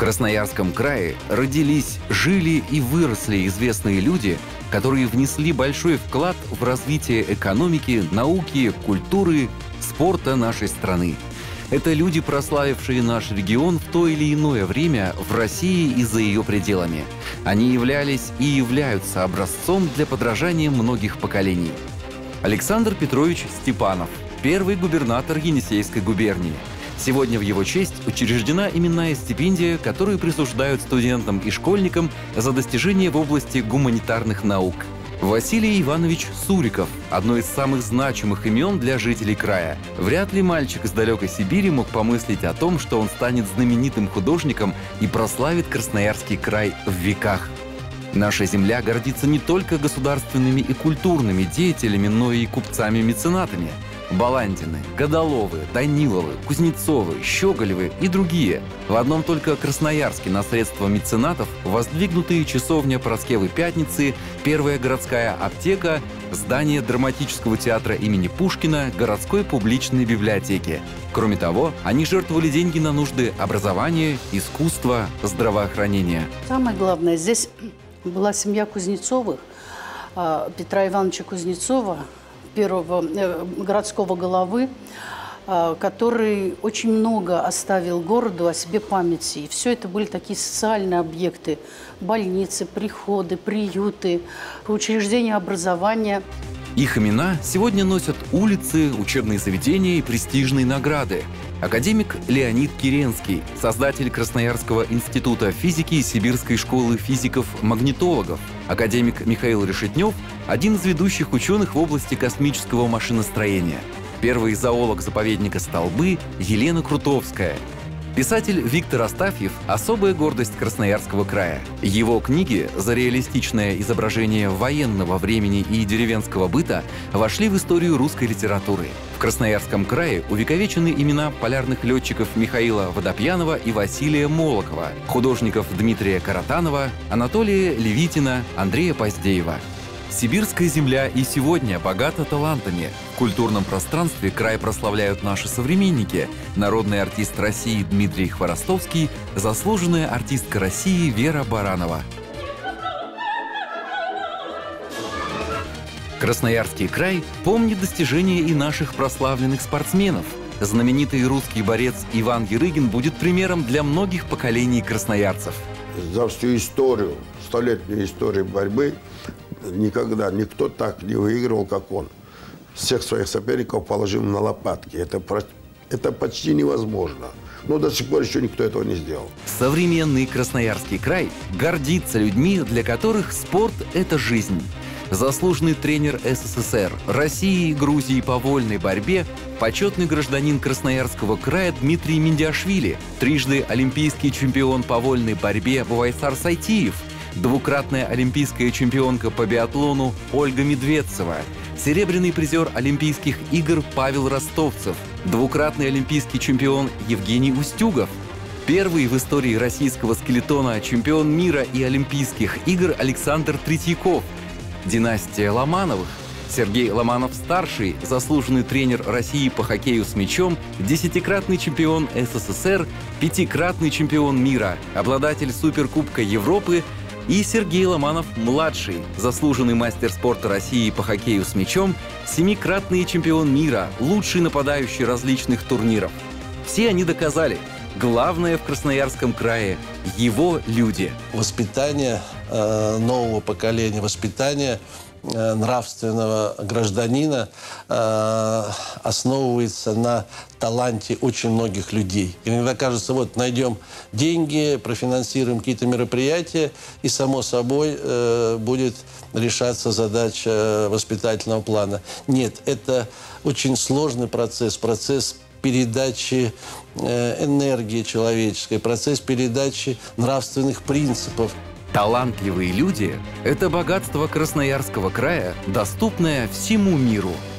Красноярском крае родились, жили и выросли известные люди, которые внесли большой вклад в развитие экономики, науки, культуры, спорта нашей страны. Это люди, прославившие наш регион в то или иное время в России и за ее пределами. Они являлись и являются образцом для подражания многих поколений. Александр Петрович Степанов, первый губернатор Енисейской губернии – Сегодня в его честь учреждена именная стипендия, которую присуждают студентам и школьникам за достижения в области гуманитарных наук. Василий Иванович Суриков – одно из самых значимых имен для жителей края. Вряд ли мальчик из далекой Сибири мог помыслить о том, что он станет знаменитым художником и прославит Красноярский край в веках. Наша земля гордится не только государственными и культурными деятелями, но и купцами-меценатами – Баландины, Годоловы, Даниловы, Кузнецовы, Щеголевы и другие. В одном только Красноярске на средства меценатов воздвигнутые часовня Пороскевы Пятницы, первая городская аптека, здание драматического театра имени Пушкина, городской публичной библиотеки. Кроме того, они жертвовали деньги на нужды образования, искусства, здравоохранения. Самое главное, здесь была семья Кузнецовых, а, Петра Ивановича Кузнецова, первого э, городского головы, э, который очень много оставил городу о себе памяти. И все это были такие социальные объекты. Больницы, приходы, приюты, учреждения образования. Их имена сегодня носят улицы, учебные заведения и престижные награды. Академик Леонид Киренский, создатель Красноярского института физики и Сибирской школы физиков-магнитологов. Академик Михаил Решетнев – один из ведущих ученых в области космического машиностроения. Первый зоолог заповедника Столбы Елена Крутовская – Писатель Виктор Астафьев – особая гордость Красноярского края. Его книги за реалистичное изображение военного времени и деревенского быта вошли в историю русской литературы. В Красноярском крае увековечены имена полярных летчиков Михаила Водопьянова и Василия Молокова, художников Дмитрия Каратанова, Анатолия Левитина, Андрея Поздеева – Сибирская земля и сегодня богата талантами. В культурном пространстве край прославляют наши современники. Народный артист России Дмитрий Хворостовский, заслуженная артистка России Вера Баранова. Красноярский край помнит достижения и наших прославленных спортсменов. Знаменитый русский борец Иван Ерыгин будет примером для многих поколений красноярцев. За всю историю, столетнюю историю борьбы никогда никто так не выигрывал, как он. Всех своих соперников положил на лопатки. Это, это почти невозможно. Но до сих пор еще никто этого не сделал. Современный Красноярский край гордится людьми, для которых спорт – это жизнь. Заслуженный тренер СССР, России и Грузии по вольной борьбе, почетный гражданин Красноярского края Дмитрий Миндиашвили, трижды олимпийский чемпион по вольной борьбе Бувайсар Сайтиев – двукратная олимпийская чемпионка по биатлону Ольга Медведцева, серебряный призер Олимпийских игр Павел Ростовцев, двукратный олимпийский чемпион Евгений Устюгов, первый в истории российского скелетона чемпион мира и Олимпийских игр Александр Третьяков, династия Ломановых, Сергей Ломанов-старший, заслуженный тренер России по хоккею с мячом, десятикратный чемпион СССР, пятикратный чемпион мира, обладатель Суперкубка Европы, и Сергей Ломанов-младший, заслуженный мастер спорта России по хоккею с мячом, семикратный чемпион мира, лучший нападающий различных турниров. Все они доказали, главное в Красноярском крае – его люди. Воспитание э, нового поколения, воспитание нравственного гражданина э, основывается на таланте очень многих людей. Иногда кажется, вот найдем деньги, профинансируем какие-то мероприятия, и само собой э, будет решаться задача воспитательного плана. Нет, это очень сложный процесс, процесс передачи энергии человеческой, процесс передачи нравственных принципов. Талантливые люди – это богатство Красноярского края, доступное всему миру –